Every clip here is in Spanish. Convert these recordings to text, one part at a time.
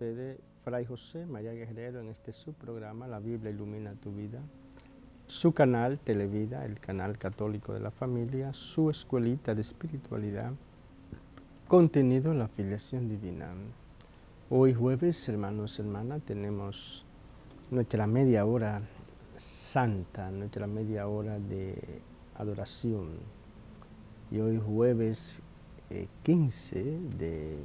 ustedes Fray José María Guerrero en este subprograma La Biblia Ilumina Tu Vida, su canal Televida, el canal católico de la familia, su escuelita de espiritualidad, contenido en la filiación divina. Hoy jueves, hermanos y hermanas, tenemos nuestra media hora santa, nuestra media hora de adoración. Y hoy jueves 15 eh, de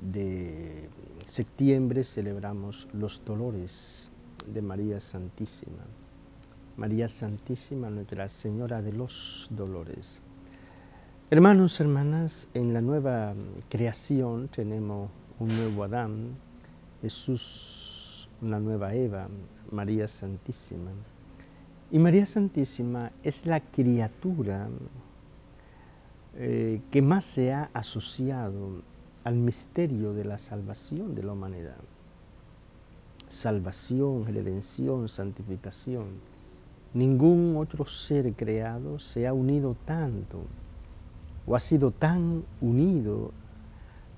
de septiembre celebramos los dolores de María Santísima. María Santísima, Nuestra Señora de los Dolores. Hermanos, hermanas, en la nueva creación tenemos un nuevo Adán, Jesús, una nueva Eva, María Santísima. Y María Santísima es la criatura eh, que más se ha asociado al misterio de la salvación de la humanidad. Salvación, redención, santificación. Ningún otro ser creado se ha unido tanto o ha sido tan unido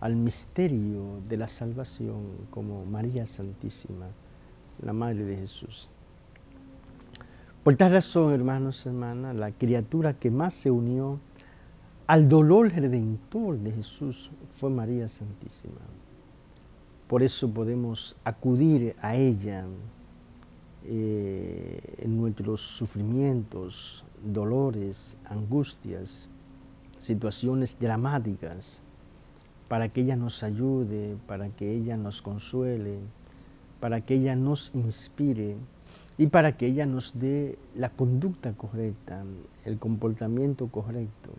al misterio de la salvación como María Santísima, la Madre de Jesús. Por tal razón, hermanos y hermanas, la criatura que más se unió al dolor redentor de Jesús fue María Santísima. Por eso podemos acudir a ella eh, en nuestros sufrimientos, dolores, angustias, situaciones dramáticas, para que ella nos ayude, para que ella nos consuele, para que ella nos inspire y para que ella nos dé la conducta correcta, el comportamiento correcto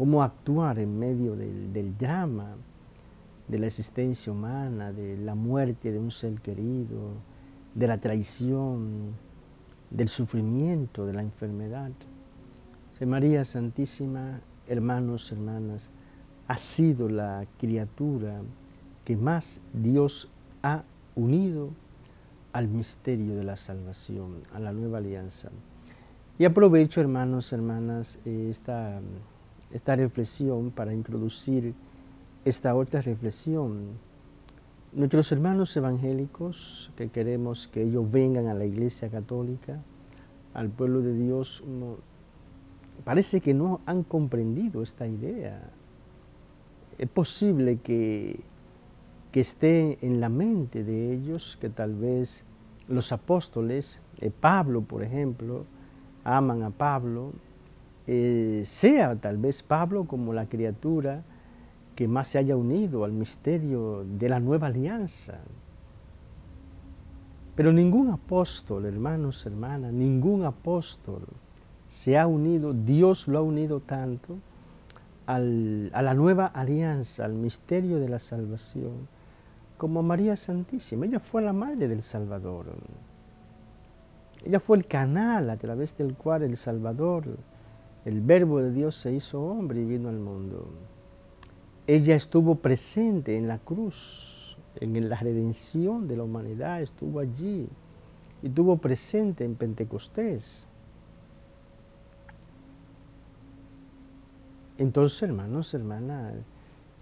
cómo actuar en medio del, drama de la existencia humana, de la muerte de un ser querido, de la traición, del sufrimiento, de la enfermedad. María Santísima, hermanos, hermanas, ha sido la criatura que más Dios ha unido al misterio de la salvación, a la nueva alianza. Y aprovecho, hermanos, hermanas, esta esta reflexión para introducir esta otra reflexión. Nuestros hermanos evangélicos, que queremos que ellos vengan a la Iglesia Católica, al pueblo de Dios, parece que no han comprendido esta idea. Es posible que, que esté en la mente de ellos que tal vez los apóstoles, eh, Pablo por ejemplo, aman a Pablo, eh, sea tal vez Pablo como la criatura que más se haya unido al misterio de la nueva alianza. Pero ningún apóstol, hermanos, hermanas, ningún apóstol se ha unido, Dios lo ha unido tanto a la nueva alianza, al misterio de la salvación, como María Santísima. Ella fue la madre del Salvador. Ella fue el canal a través del cual el Salvador el verbo de Dios se hizo hombre y vino al mundo. Ella estuvo presente en la cruz, en la redención de la humanidad, estuvo allí y estuvo presente en Pentecostés. Entonces, hermanos, hermanas,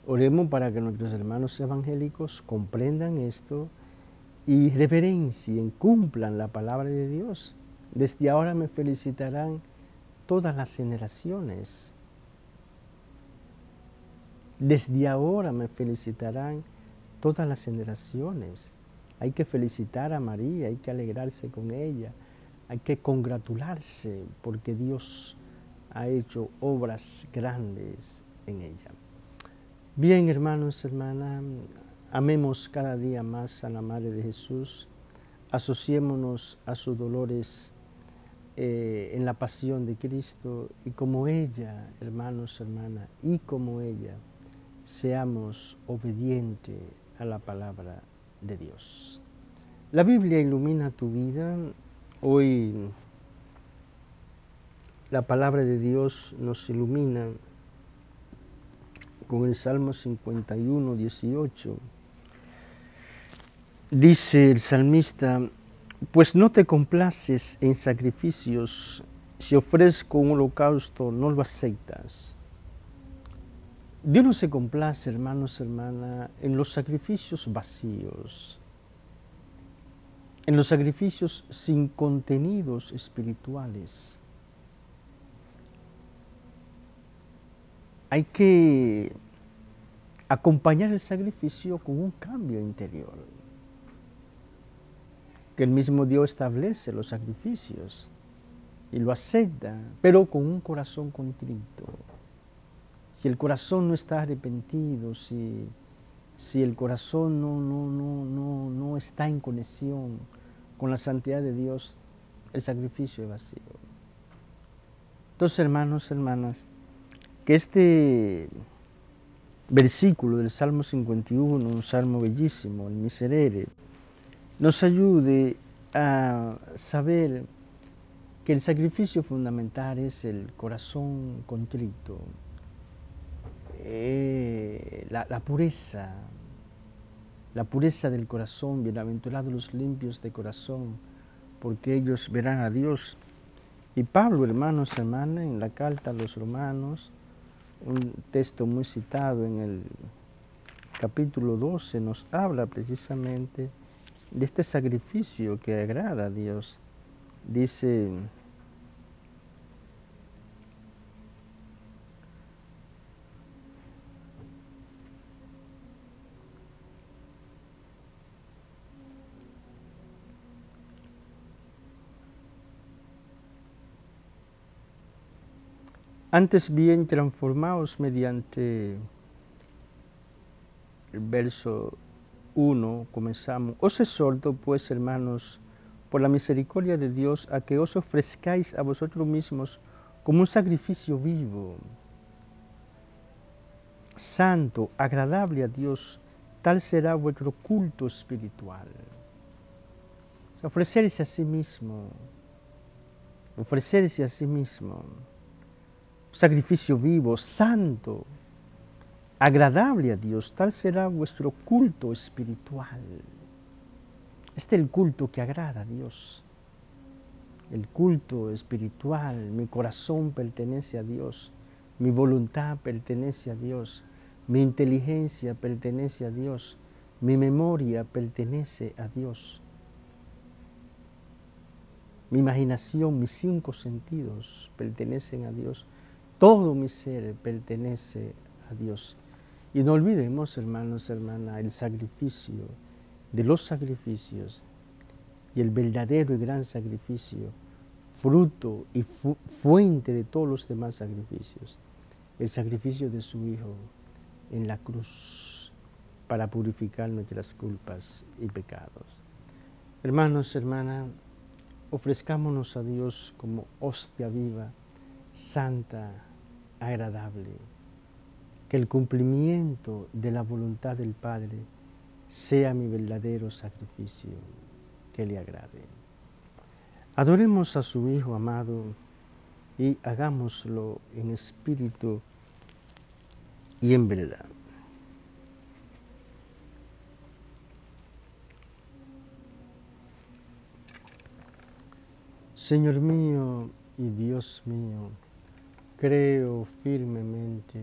oremos para que nuestros hermanos evangélicos comprendan esto y reverencien, cumplan la palabra de Dios. Desde ahora me felicitarán todas las generaciones. Desde ahora me felicitarán todas las generaciones. Hay que felicitar a María, hay que alegrarse con ella, hay que congratularse porque Dios ha hecho obras grandes en ella. Bien, hermanos, hermanas, amemos cada día más a la Madre de Jesús, asociémonos a sus dolores eh, en la pasión de Cristo y como ella, hermanos, hermanas, y como ella, seamos obedientes a la palabra de Dios. La Biblia ilumina tu vida. Hoy la palabra de Dios nos ilumina con el Salmo 51, 18. Dice el salmista, pues no te complaces en sacrificios, si ofrezco un holocausto no lo aceptas. Dios no se complace, hermanos, hermanas, en los sacrificios vacíos, en los sacrificios sin contenidos espirituales. Hay que acompañar el sacrificio con un cambio interior. Que el mismo Dios establece los sacrificios y lo acepta, pero con un corazón contrito. Si el corazón no está arrepentido, si, si el corazón no, no, no, no, no está en conexión con la santidad de Dios, el sacrificio es vacío. Entonces, hermanos, hermanas, que este versículo del Salmo 51, un salmo bellísimo, el Miserere, nos ayude a saber que el sacrificio fundamental es el corazón contrito, eh, la, pureza, la pureza del corazón, bienaventurados los limpios de corazón, porque ellos verán a Dios. Y Pablo, hermanos, hermanas, en la carta a los romanos, un texto muy citado en el capítulo 12 nos habla precisamente de este sacrificio que agrada a Dios. Dice, Antes bien, transformaos mediante el verso 1, comenzamos. Os exhorto, pues, hermanos, por la misericordia de Dios, a que os ofrezcáis a vosotros mismos como un sacrificio vivo, santo, agradable a Dios, tal será vuestro culto espiritual. ofrecerse a sí mismo, ofrecerse a sí mismo sacrificio vivo, santo, agradable a Dios, tal será vuestro culto espiritual. Este es el culto que agrada a Dios. El culto espiritual, mi corazón pertenece a Dios, mi voluntad pertenece a Dios, mi inteligencia pertenece a Dios, mi memoria pertenece a Dios. Mi imaginación, mis cinco sentidos pertenecen a Dios. Todo mi ser pertenece a Dios. Y no olvidemos, hermanos, hermanas, el sacrificio de los sacrificios y el verdadero y gran sacrificio, fruto y fuente de todos los demás sacrificios, el sacrificio de su Hijo en la cruz para purificar nuestras culpas y pecados. Hermanos, hermanas, ofrezcámonos a Dios como hostia viva, santa, agradable, que el cumplimiento de la voluntad del Padre sea mi verdadero sacrificio que le agrade. Adoremos a su Hijo amado y hagámoslo en espíritu y en verdad. Señor mío y Dios mío, Creo firmemente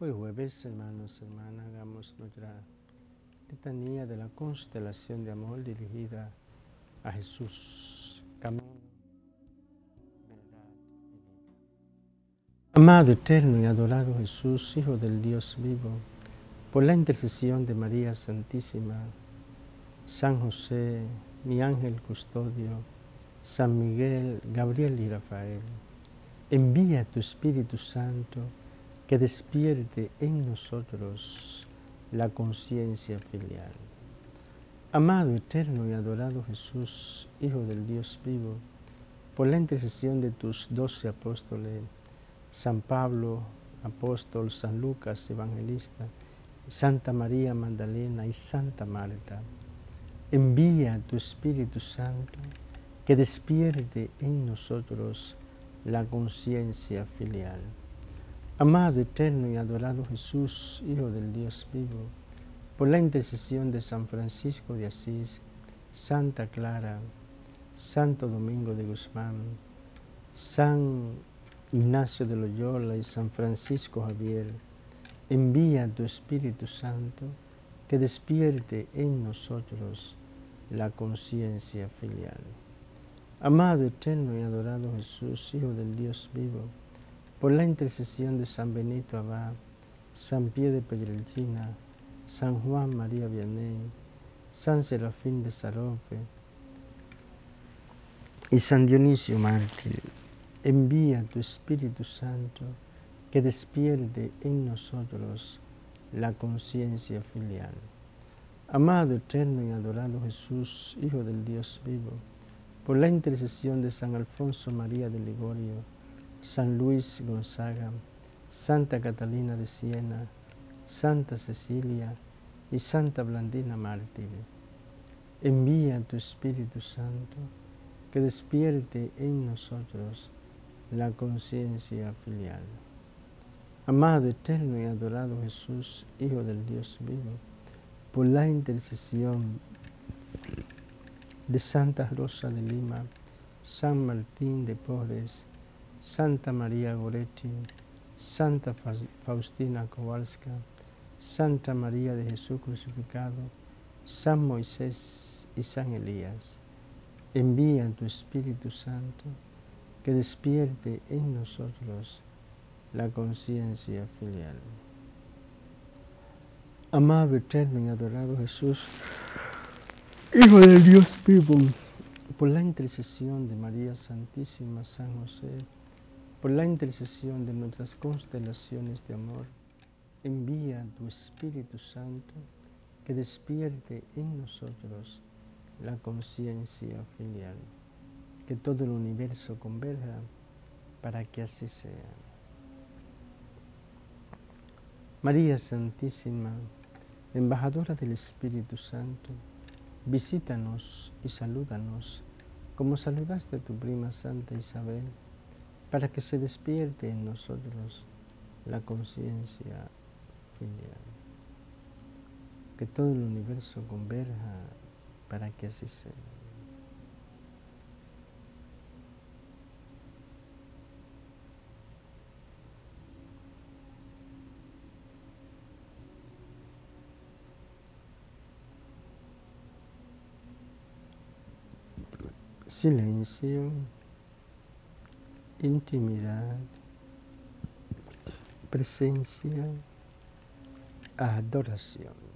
Hoy jueves, hermanos, hermanas, hagamos nuestra letanía de la constelación de amor dirigida a Jesús, camino, verdad y. Amado, eterno y adorado Jesús, Hijo del Dios vivo, por la intercesión de María Santísima, San José, mi ángel custodio, San Miguel, Gabriel y Rafael, envía tu Espíritu Santo, que despierte en nosotros la conciencia filial. Amado, eterno y adorado Jesús, Hijo del Dios vivo, por la intercesión de tus doce apóstoles, San Pablo, apóstol, San Lucas, evangelista, Santa María Magdalena y Santa Marta, envía tu Espíritu Santo que despierte en nosotros la conciencia filial. Amado, eterno y adorado Jesús, Hijo del Dios vivo, por la intercesión de San Francisco de Asís, Santa Clara, Santo Domingo de Guzmán, San Ignacio de Loyola y San Francisco Javier, envía tu Espíritu Santo que despierte en nosotros la conciencia filial. Amado, eterno y adorado Jesús, Hijo del Dios vivo, por la intercesión de San Benito Abad, San Pío de San Juan María Vianney, San Serafín de Sarofe y San Dionisio Mártir, envía tu Espíritu Santo que despierte en nosotros la conciencia filial. Amado, eterno y adorado Jesús, Hijo del Dios vivo, por la intercesión de San Alfonso María de Ligorio, San Luis Gonzaga, Santa Catalina de Siena, Santa Cecilia y Santa Blandina Mártir. Envía tu Espíritu Santo que despierte en nosotros la conciencia filial. Amado, eterno y adorado Jesús, Hijo del Dios vivo, por la intercesión de Santa Rosa de Lima, San Martín de Porres, Santa María Goretti, Santa Faustina Kowalska, Santa María de Jesús crucificado, San Moisés y San Elías, envía tu Espíritu Santo que despierte en nosotros la conciencia filial. Amado, eterno y adorado Jesús, Hijo del Dios vivo, por la intercesión de María Santísima, San José, por la intercesión de nuestras constelaciones de amor, envía tu Espíritu Santo que despierte en nosotros la conciencia filial, que todo el universo converja para que así sea. María Santísima, embajadora del Espíritu Santo, visítanos y salúdanos como saludaste a tu prima Santa Isabel para que se despierte en nosotros la conciencia filial. Que todo el universo converja para que así sea. Silencio intimidad, presencia, adoración.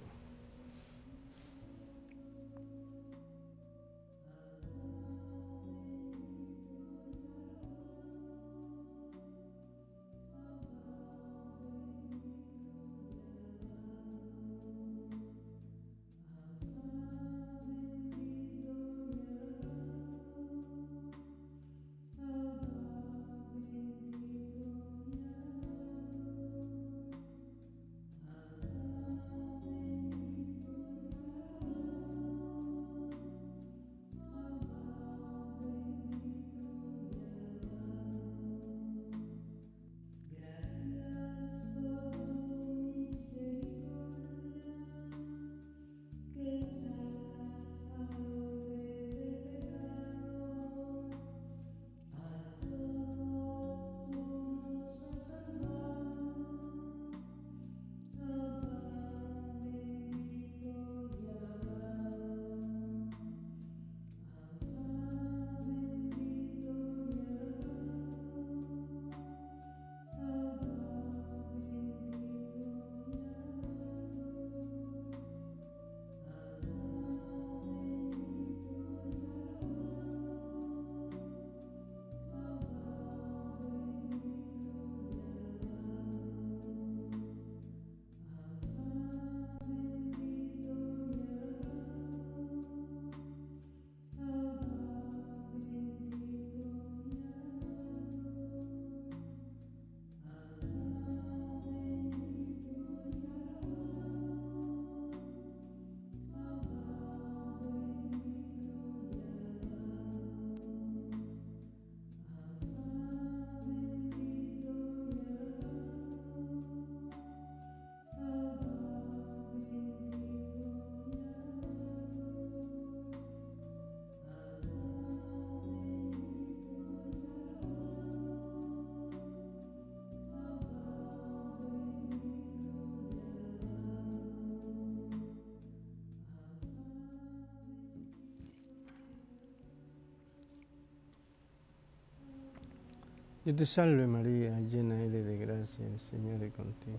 Yo te salve María, llena eres de gracia, el Señor es contigo.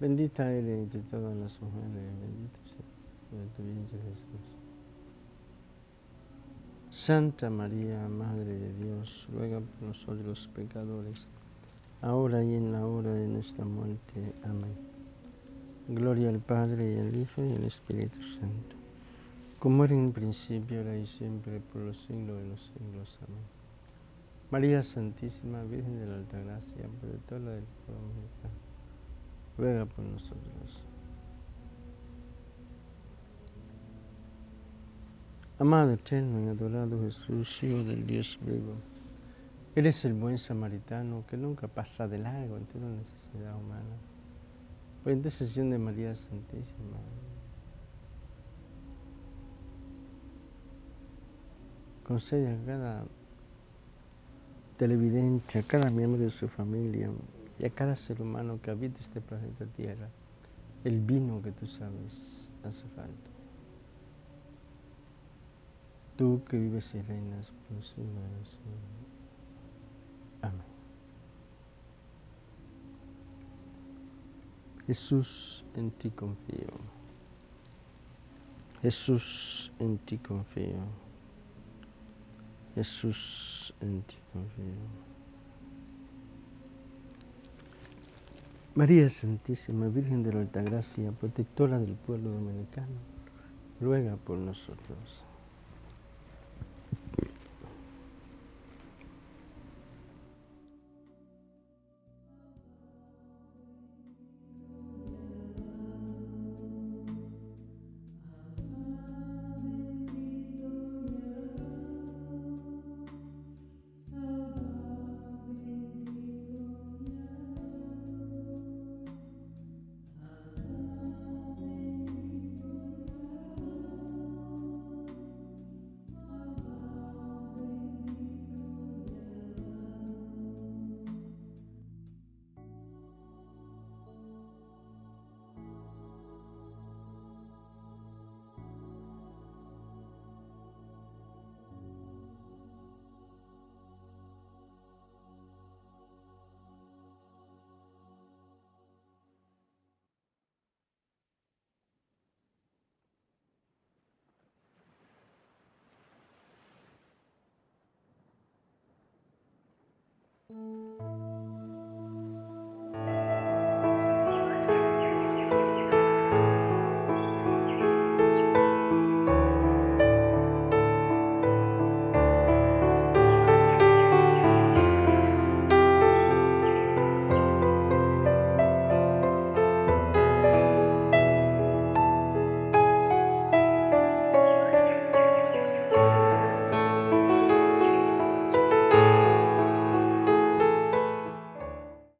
Bendita eres entre todas las mujeres, bendito sea tu vientre Jesús. Santa María, Madre de Dios, ruega por nosotros los pecadores, ahora y en la hora de nuestra muerte. Amén. Gloria al Padre, y al Hijo, y al Espíritu Santo, como era en principio, ahora y siempre, por los siglos de los siglos. Amén. María Santísima, Virgen de la Alta Gracia, protectora del pueblo ruega por nosotros. Amado eterno y adorado Jesús, Hijo del Dios vivo, eres el buen samaritano que nunca pasa de largo en toda necesidad humana. Por intercesión de María Santísima, concede a cada televidente, a cada miembro de su familia y a cada ser humano que habita este planeta Tierra, el vino que tú sabes hace falta. Tú que vives y reinas por los siglos de los siglos. Amén. Jesús, en ti confío. Jesús, en ti confío. Jesús, en ti confío. María Santísima, Virgen de la Alta Gracia, protectora del pueblo dominicano, ruega por nosotros.